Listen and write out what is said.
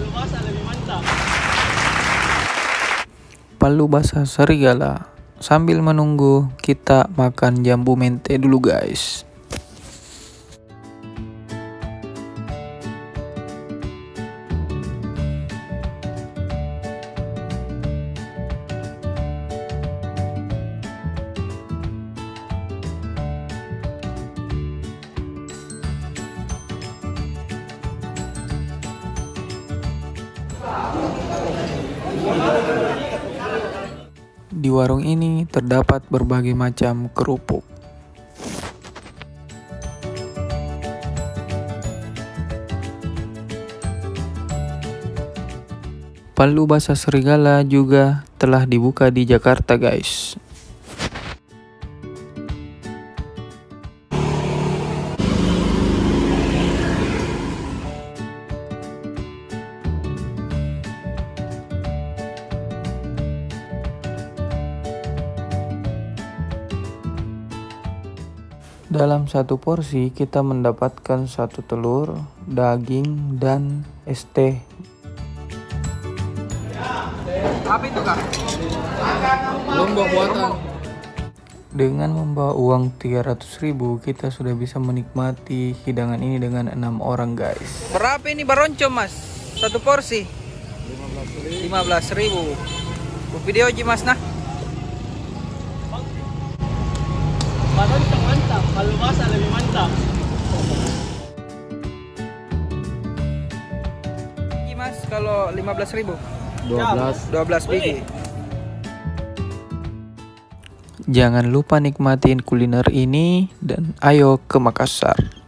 palu basah lebih mantap. Palu basah serigala. Sambil menunggu, kita makan jambu mente dulu guys. Di warung ini terdapat berbagai macam kerupuk. Palu basah serigala juga telah dibuka di Jakarta, guys. Dalam satu porsi kita mendapatkan satu telur, daging, dan es teh. Apa itu kak? Lombok buatan. Dengan membawa uang 300 ribu, kita sudah bisa menikmati hidangan ini dengan enam orang guys. Berapa ini baronco mas? Satu porsi? 15 ribu. Video aja mas nah. Baronco palu basah lebih mantap. Ini mas kalau 15 ribu? 12 12 biji Jangan lupa nikmatin kuliner ini dan ayo ke Makassar.